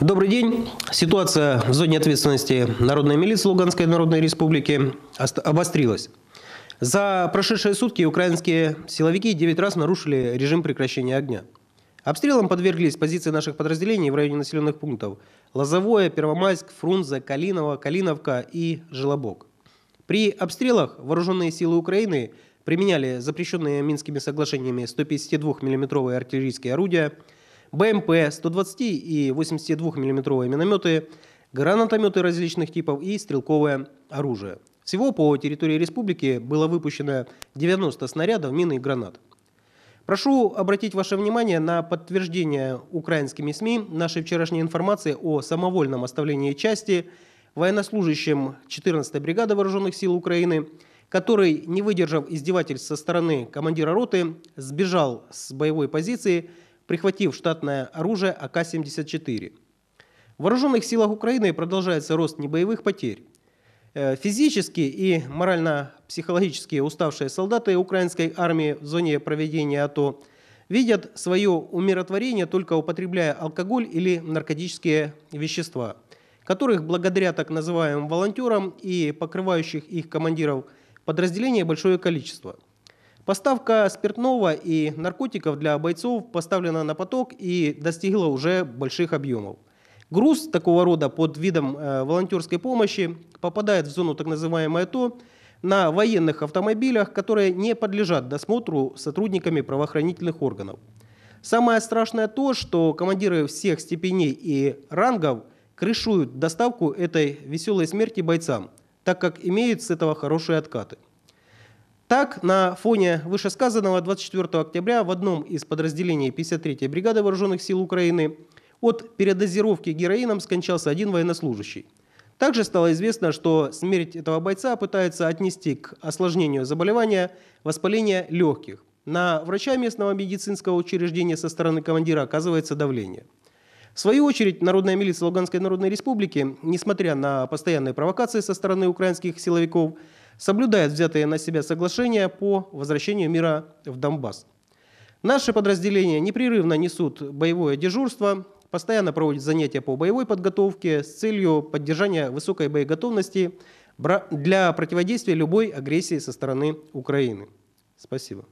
Добрый день. Ситуация в зоне ответственности Народной милиции Луганской Народной Республики обострилась. За прошедшие сутки украинские силовики 9 раз нарушили режим прекращения огня. Обстрелам подверглись позиции наших подразделений в районе населенных пунктов Лозовое, Первомайск, Фрунзе, Калиново, Калиновка и Желобок. При обстрелах вооруженные силы Украины применяли запрещенные Минскими соглашениями 152 миллиметровые артиллерийские орудия – БМП, 120 и 82 миллиметровые минометы, гранатометы различных типов и стрелковое оружие. Всего по территории республики было выпущено 90 снарядов, мин и гранат. Прошу обратить ваше внимание на подтверждение украинскими СМИ нашей вчерашней информации о самовольном оставлении части военнослужащим 14-й бригады Вооруженных сил Украины, который, не выдержав издевательств со стороны командира роты, сбежал с боевой позиции – прихватив штатное оружие АК-74. В вооруженных силах Украины продолжается рост небоевых потерь. Э, физически и морально-психологически уставшие солдаты украинской армии в зоне проведения АТО видят свое умиротворение только употребляя алкоголь или наркотические вещества, которых благодаря так называемым волонтерам и покрывающих их командиров подразделения большое количество – Поставка спиртного и наркотиков для бойцов поставлена на поток и достигла уже больших объемов. Груз такого рода под видом э, волонтерской помощи попадает в зону так называемой АТО на военных автомобилях, которые не подлежат досмотру сотрудниками правоохранительных органов. Самое страшное то, что командиры всех степеней и рангов крышуют доставку этой веселой смерти бойцам, так как имеют с этого хорошие откаты. Так, на фоне вышесказанного 24 октября в одном из подразделений 53-й бригады вооруженных сил Украины от передозировки героином скончался один военнослужащий. Также стало известно, что смерть этого бойца пытается отнести к осложнению заболевания воспаления легких. На врача местного медицинского учреждения со стороны командира оказывается давление. В свою очередь, Народная милиция Луганской Народной Республики, несмотря на постоянные провокации со стороны украинских силовиков, соблюдает взятые на себя соглашения по возвращению мира в Донбасс. Наши подразделения непрерывно несут боевое дежурство, постоянно проводят занятия по боевой подготовке с целью поддержания высокой боеготовности для противодействия любой агрессии со стороны Украины. Спасибо.